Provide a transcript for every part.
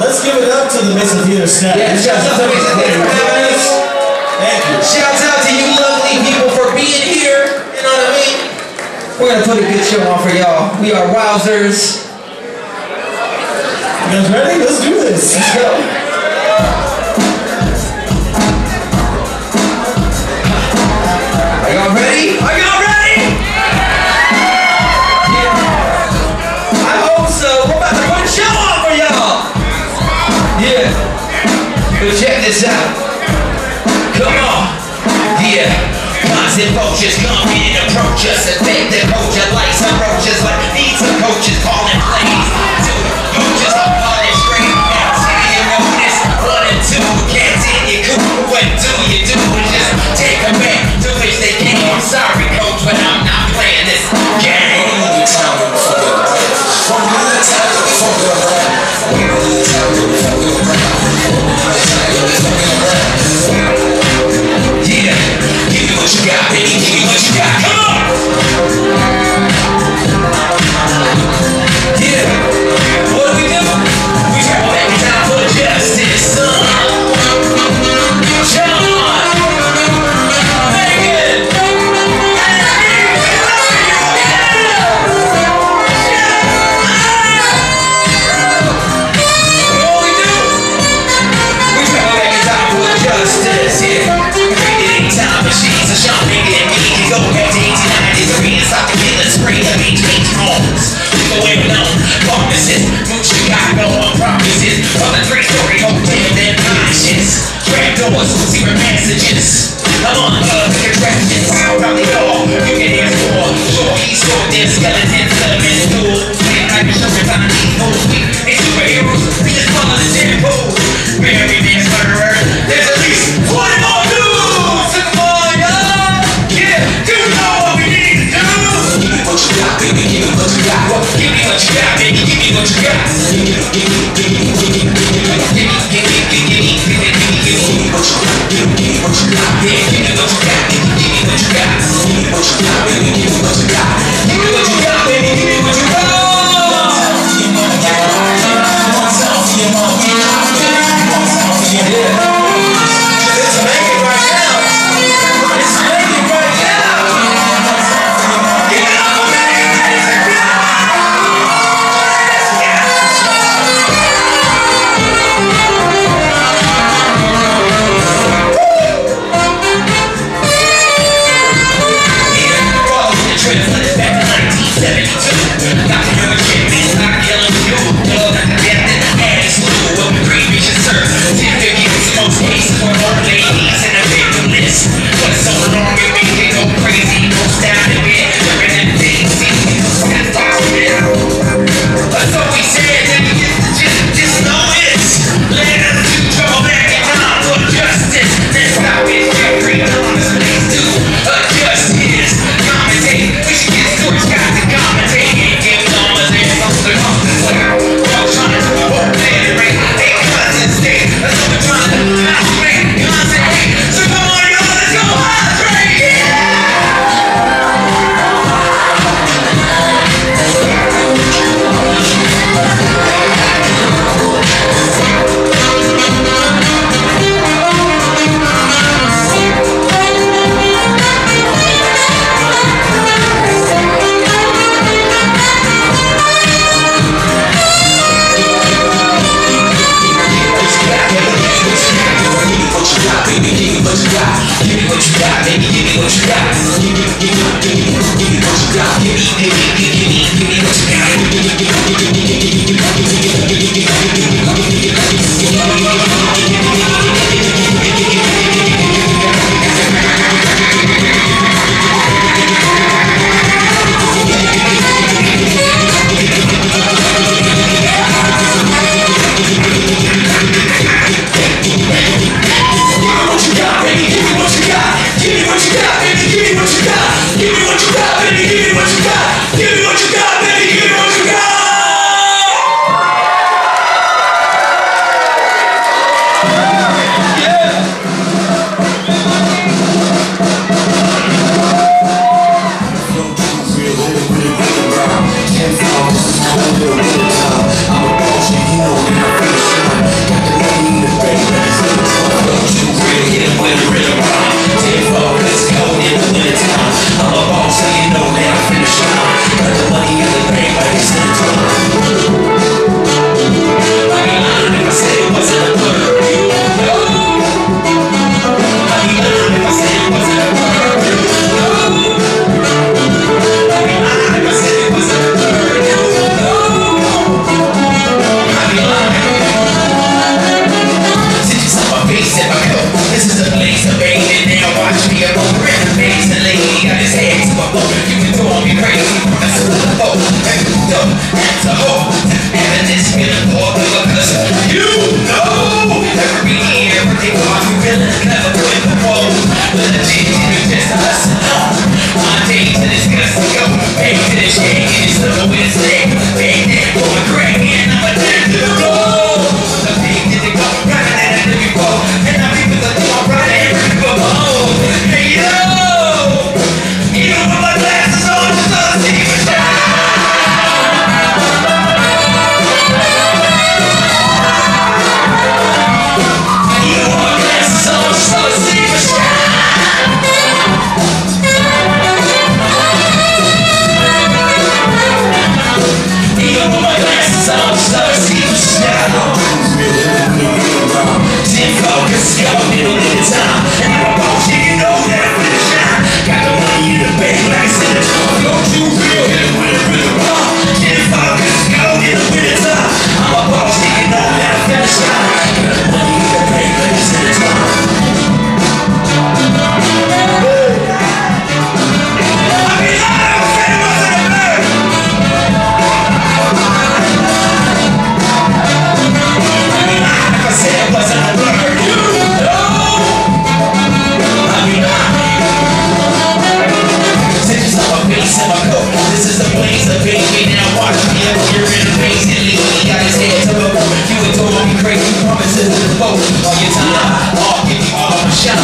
Let's give it up to the Mesa Theater staff. Yeah, shout out to Mesa Theater Thank you. Shout out to you lovely people for being here. You know what I mean? We're gonna put a good show on for y'all. We are wowzers. You guys ready? Let's do this. Let's go. Yeah. But check this out. Come on. Yeah. Positive vultures come in and approach us like some roaches, like needs some coaches calling plays. Two coaches calling straight. You What do you do? Just take them back. They. I'm sorry, coach, but I'm not playing this game. One time for the time for the. Yeah.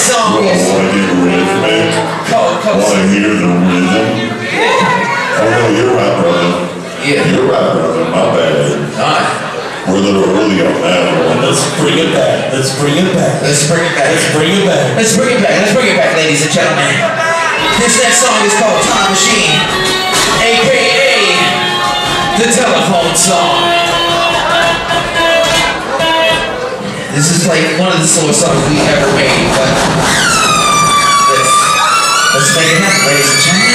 songs. Wanna get rhythmic? Cold, cold. Wanna hear the rhythm? Yeah. Oh no, you're right, brother. Yeah. You're right, brother. My bad. Alright. We're a little early on that one. Let's bring it back. Let's bring it back. Let's bring it back. Let's bring it back. Let's bring it back. Let's bring it back, ladies and gentlemen. This next song is called Time Machine, aka the telephone song. This is like one of the slowest songs we've ever made, but let's, let's make it happen, ladies and gentlemen.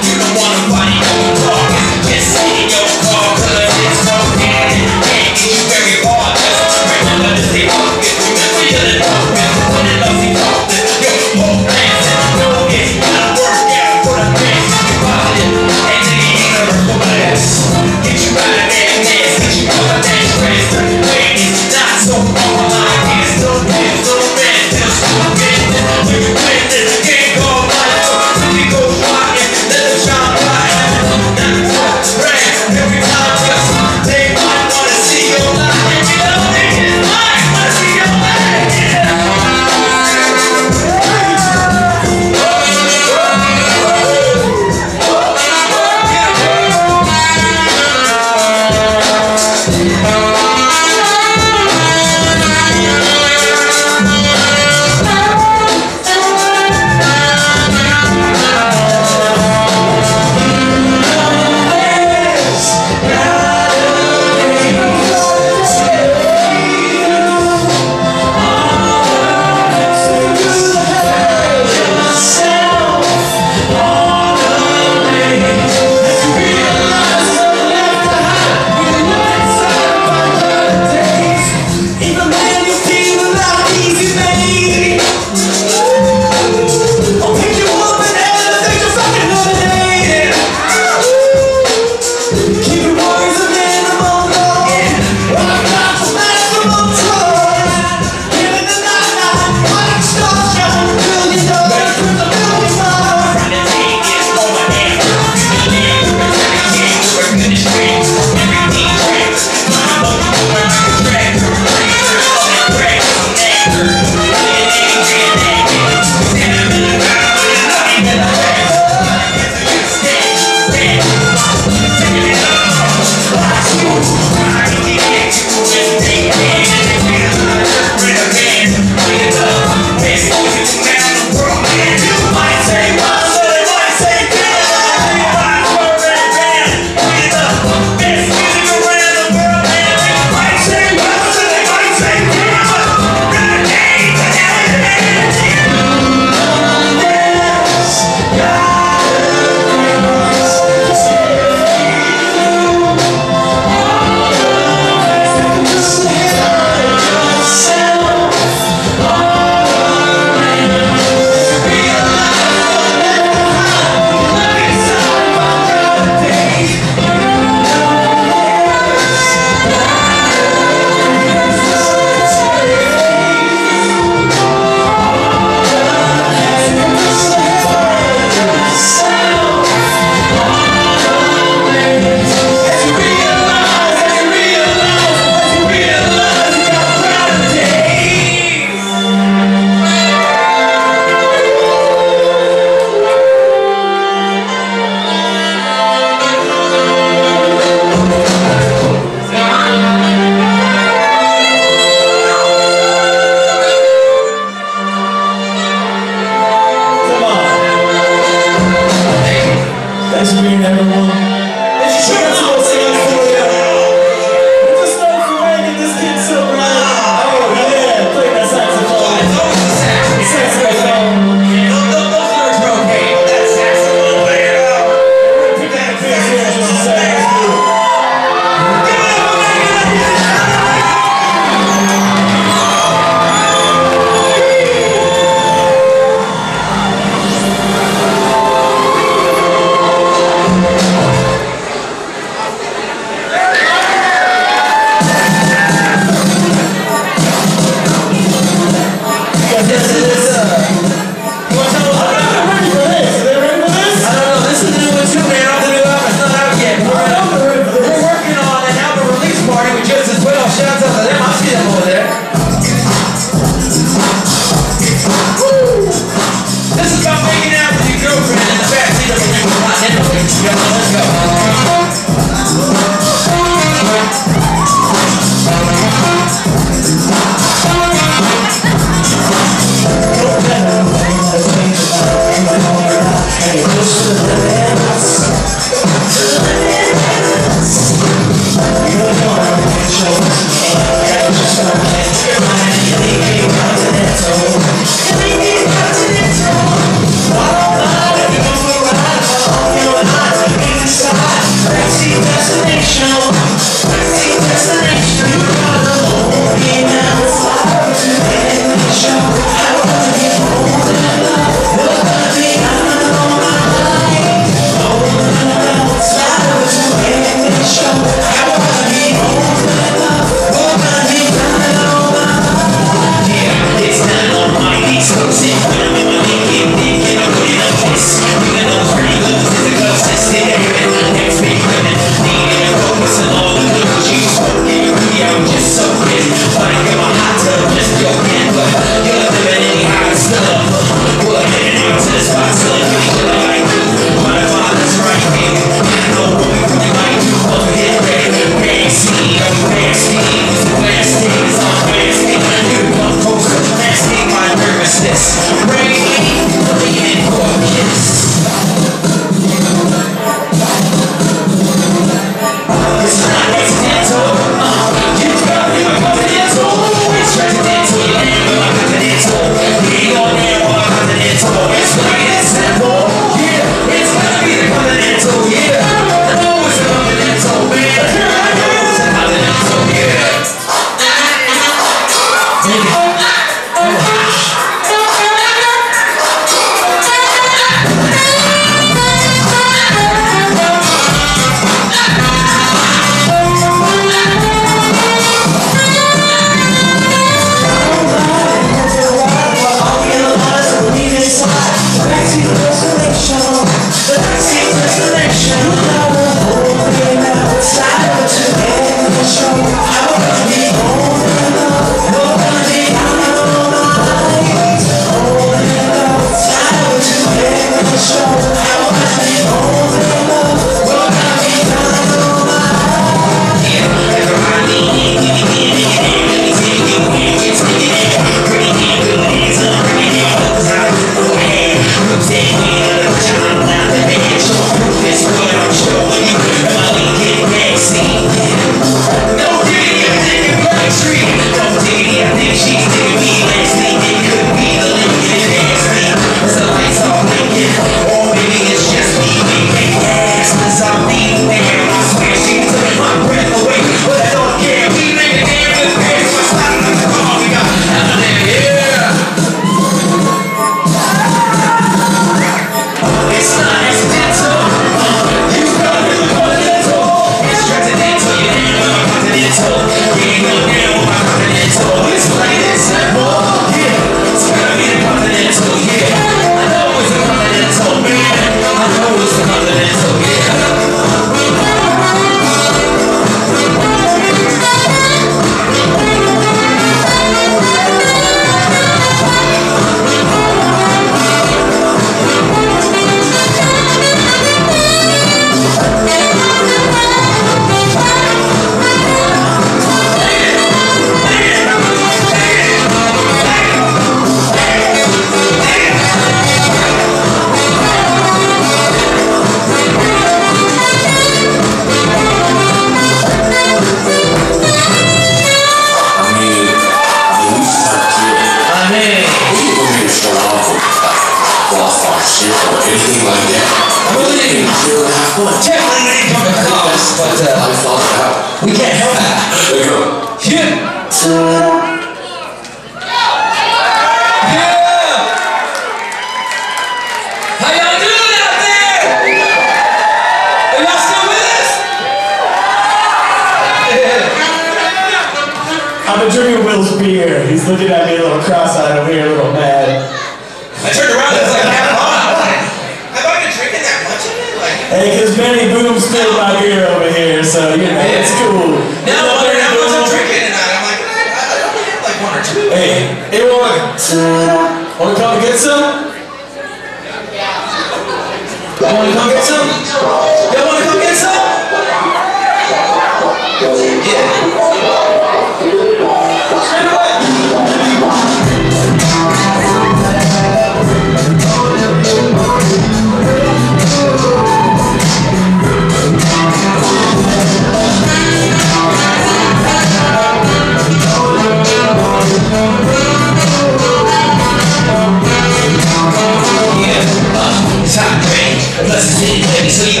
It's hitting heavy, so you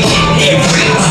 every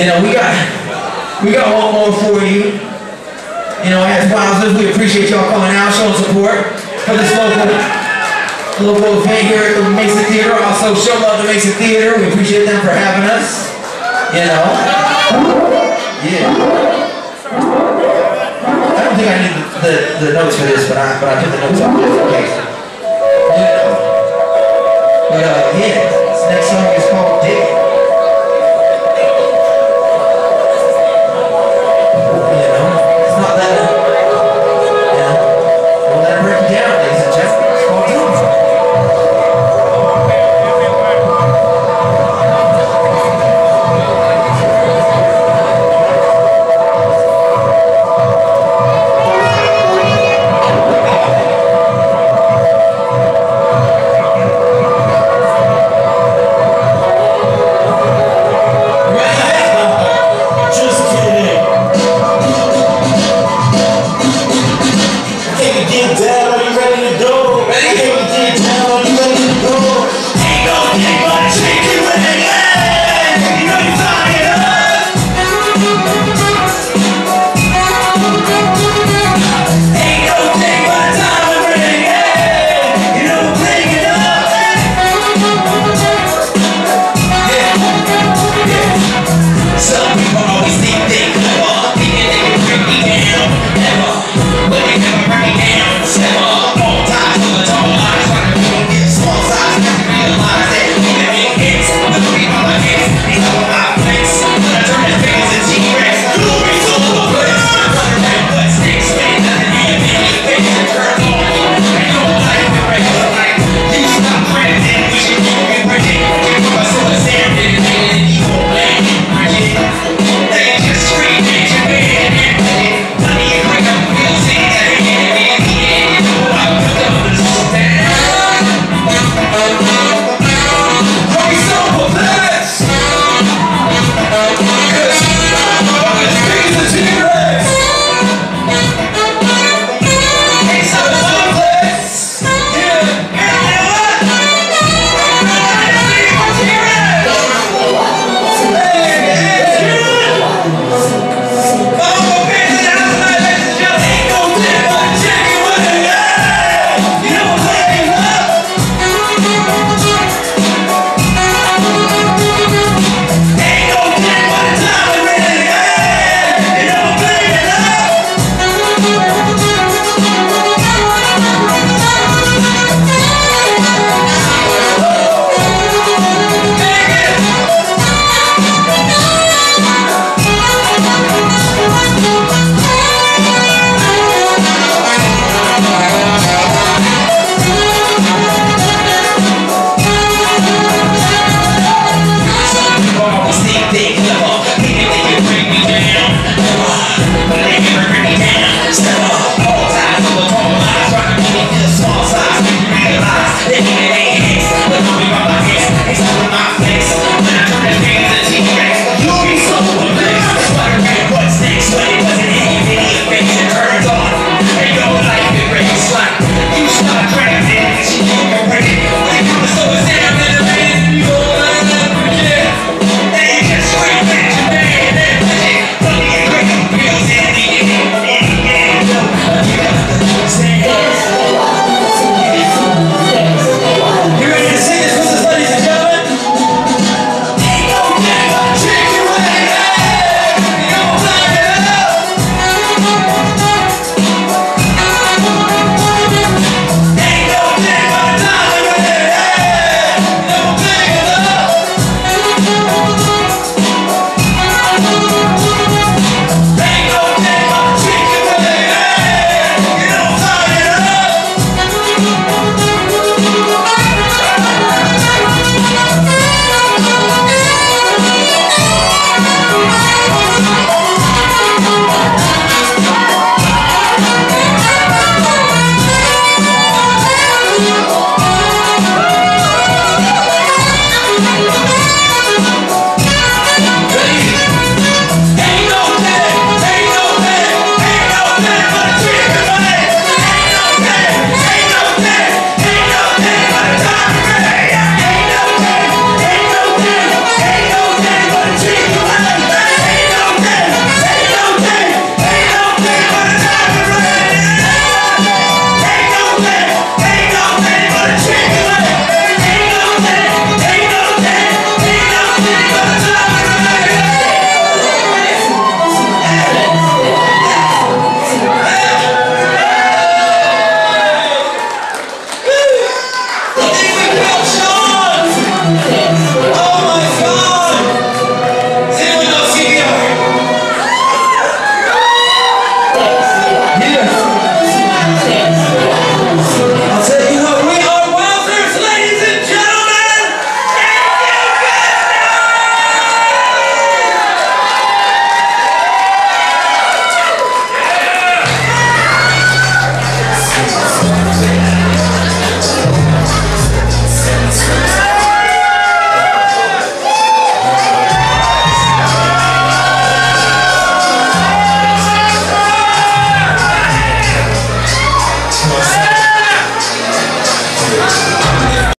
You know, we got we got one more for you. You know, as Wowzers, we appreciate y'all coming out, showing support for this local local event here at the Mesa Theater. Also, show love to Mesa Theater. We appreciate them for having us. You know, yeah. I don't think I need the, the, the notes for this, but I but I put the notes off just in case. But uh, yeah, this next song is called Dick.